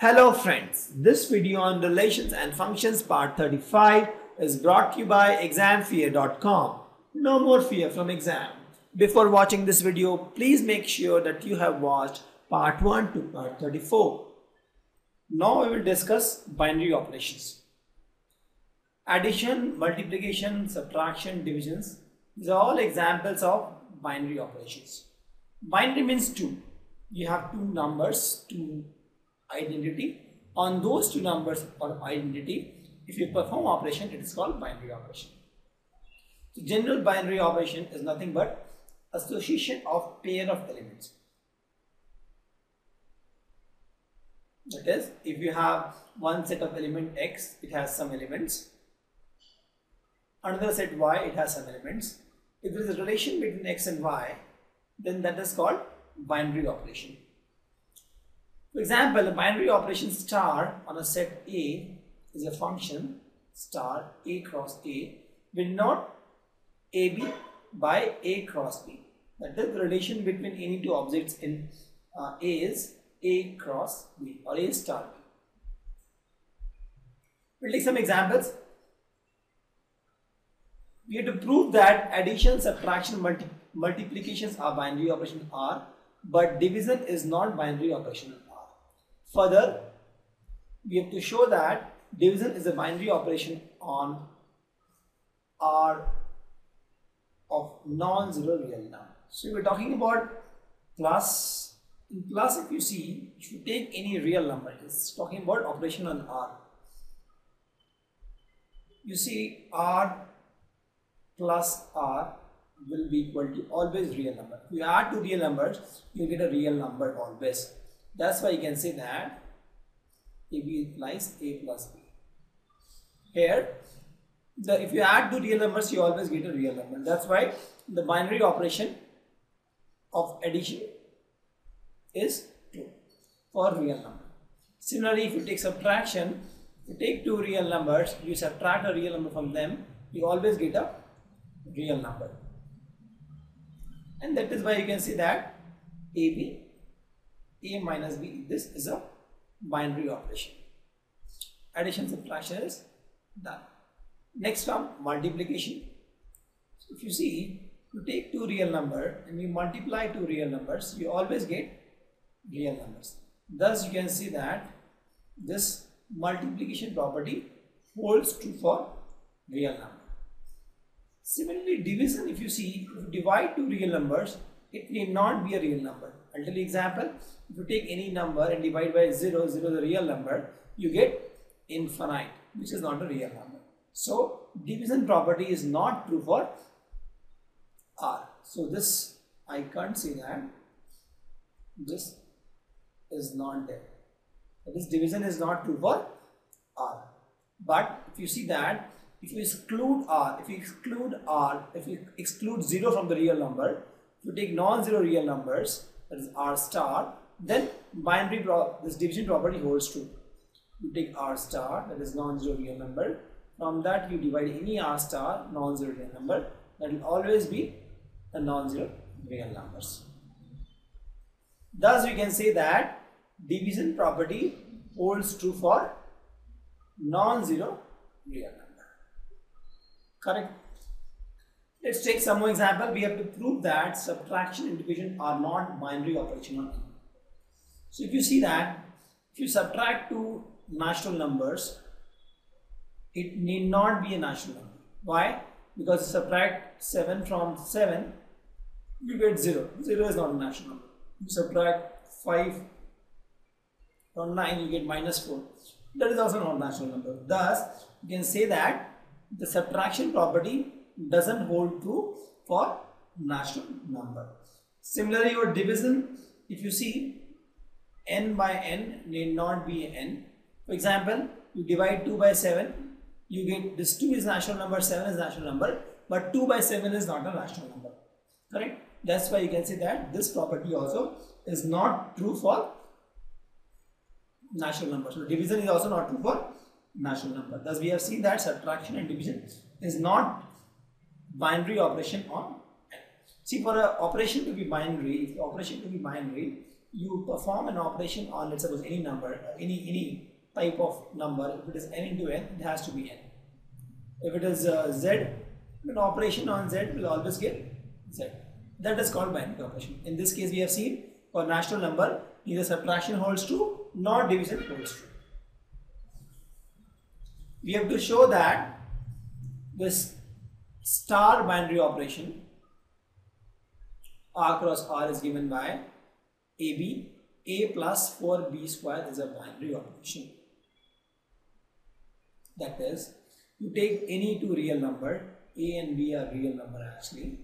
Hello friends, this video on relations and functions part 35 is brought to you by examfear.com. No more fear from exam. Before watching this video, please make sure that you have watched part 1 to part 34. Now we will discuss binary operations. Addition, multiplication, subtraction, divisions. These are all examples of binary operations. Binary means two. You have two numbers, two identity. On those two numbers or identity, if you perform operation, it is called binary operation. So general binary operation is nothing but association of pair of elements. That is, if you have one set of element x, it has some elements. Another set y, it has some elements. If there is a relation between x and y, then that is called binary operation. For example, the binary operation star on a set A is a function star A cross A will not AB by A cross B. That is the relation between any two objects in uh, A is A cross B or A star B. We'll take some examples. We have to prove that addition, subtraction, multi multiplications are binary operation R, but division is not binary operation. Further, we have to show that division is a binary operation on R of non-zero real number. So we're talking about plus. In plus, if you see, if you take any real number, it's talking about operation on R. You see R plus R will be equal to always real number. If you add two real numbers, you get a real number always. That's why you can say that AB implies A plus B. Here, the, if you add two real numbers, you always get a real number. That's why the binary operation of addition is true for real number. Similarly, if you take subtraction, you take two real numbers, you subtract a real number from them, you always get a real number. And that is why you can see that AB, A minus B, this is a binary operation. Addition subtraction is done. Next one, multiplication. So if you see, you take two real number and you multiply two real numbers, you always get real numbers. Thus, you can see that this multiplication property holds true for real number. Similarly, division, if you see, if you divide two real numbers, it need not be a real number. You example. If you take any number and divide by 0, 0 is a real number, you get infinite, which is not a real number. So, division property is not true for R. So, this I can't say that this is not there. This division is not true for R. But if you see that if you exclude r, if you exclude r, if you exclude 0 from the real number, if you take non-zero real numbers, that is r star, then binary this division property holds true. You take r star, that is non-zero real number, from that you divide any r star, non-zero real number, that will always be a non-zero real numbers. Thus we can say that division property holds true for non-zero real number. Correct? Let's take some more example. We have to prove that subtraction and division are not binary operation so if you see that if you subtract two natural numbers it need not be a natural number. Why? Because you subtract 7 from 7 you get 0 0 is not a natural number. You subtract 5 from 9 you get minus 4 that is also not a natural number. Thus you can say that the subtraction property doesn't hold true for natural number. Similarly, your division, if you see n by n need not be n. For example, you divide 2 by 7, you get this 2 is natural number, 7 is natural number, but 2 by 7 is not a natural number. Correct? That's why you can say that this property also is not true for natural number. So division is also not true for natural number. Thus, we have seen that subtraction and division is not binary operation on n. See, for an operation to be binary, if the operation to be binary, you perform an operation on let's suppose any number, any any type of number. If it is n into n, it has to be n. If it is uh, z, an operation on z will always get z. That is called binary operation. In this case, we have seen for natural number, either subtraction holds true, nor division holds true. We have to show that this star binary operation R cross R is given by AB, A plus 4B square is a binary operation. That is, you take any two real number, A and B are real number actually.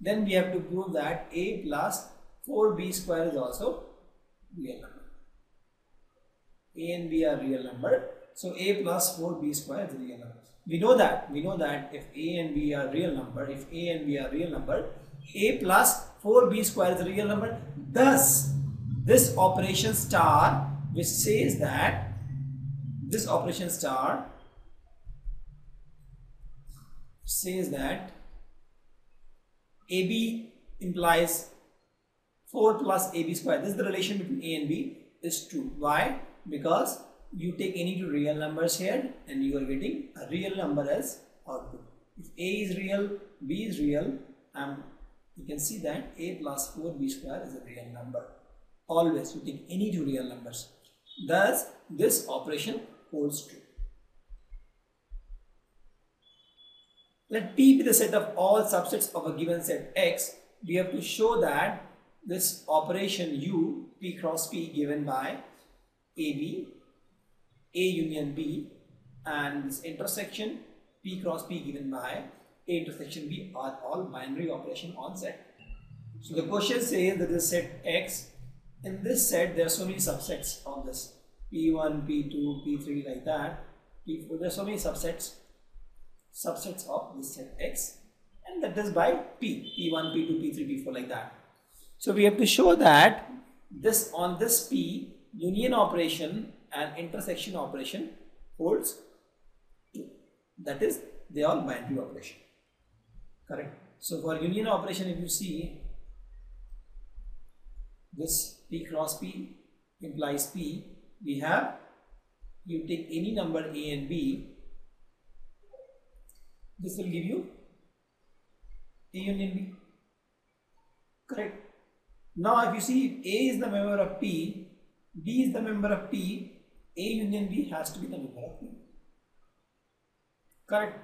Then we have to prove that A plus 4B square is also real number. A and B are real number. So A plus 4B square is real number. We know that. We know that if A and B are real number, if A and B are real number, A plus 4B square is a real number. Thus, this operation star which says that this operation star says that AB implies 4 plus AB square. This is the relation between A and B is true. Why? Because you take any two real numbers here and you are getting a real number as output. If A is real, B is real, and you can see that A plus 4B square is a real number. Always you take any two real numbers. Thus, this operation holds true. Let P be the set of all subsets of a given set X. We have to show that this operation U, P cross P given by AB, A union B and this intersection P cross P given by A intersection B are all binary operation on set. So the question says that this set X, in this set there are so many subsets of this P1, P2, P3 like that. P4, there are so many subsets subsets of this set X and that is by P, P1, P2, P3, P4 like that. So we have to show that this on this P union operation and intersection operation holds. That is they are binary operation. Correct. So for union operation if you see this P cross P implies P we have you take any number A and B this will give you A union B. Correct. Now if you see A is the member of P, B is the member of P, A union B has to be the member of P. Correct.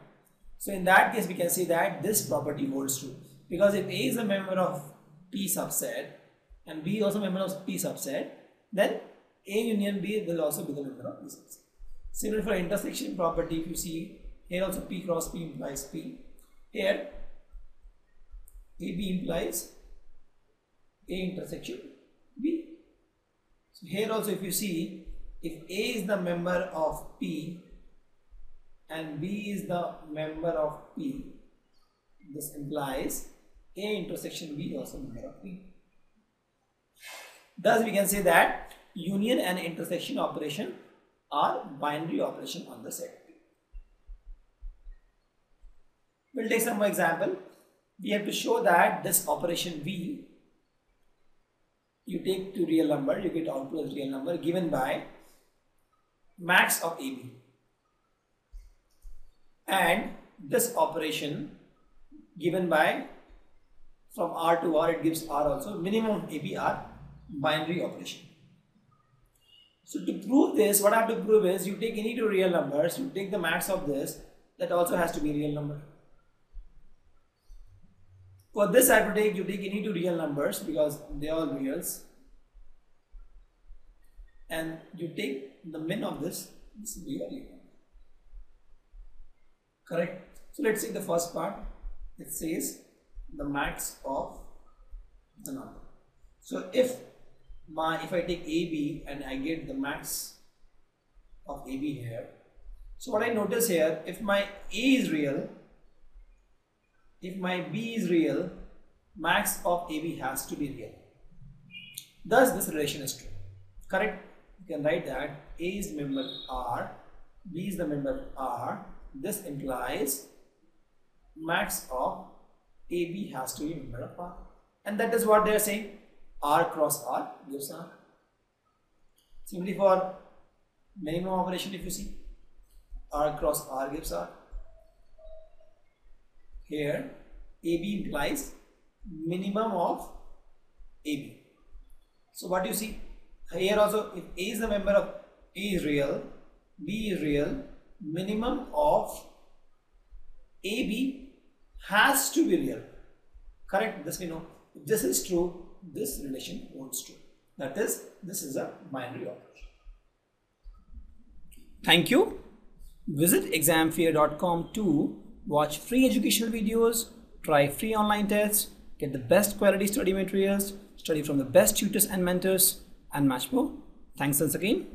So in that case we can say that this property holds true. Because if A is a member of P subset and B also a member of P subset, then A union B will also be the member of P subset. Similar for intersection property, if you see here also P cross P implies P. Here AB implies A intersection B. So here also if you see if A is the member of P and B is the member of P, this implies A intersection B also member of P. Thus we can say that union and intersection operation are binary operation on the set. P. We'll take some more example. We have to show that this operation V, you take two real number, you get output as real number given by max of AB. And this operation given by from R to R, it gives R also, minimum ABR binary operation. So to prove this, what I have to prove is you take any two real numbers, you take the max of this, that also has to be real number. For this I have to take, you take any two real numbers because they are all reals. And you take the min of this, this will be a real number. Correct? So let's see the first part. It says the max of the number. So if my if I take AB and I get the max of AB here. So what I notice here, if my A is real, if my B is real, max of AB has to be real. Thus this relation is true. Correct? You can write that A is member R, B is the member R. This implies max of AB has to be member of R. And that is what they are saying. R cross R gives R. Simply for minimum operation if you see R cross R gives R. Here AB implies minimum of AB. So what you see here also if A is the member of A is real, B is real, minimum of AB has to be real. Correct? This we know. If this is true, this relation holds true. That is, this is a binary operation. Thank you. Visit examfear.com to watch free educational videos, try free online tests, get the best quality study materials, study from the best tutors and mentors, and much more. Thanks once again.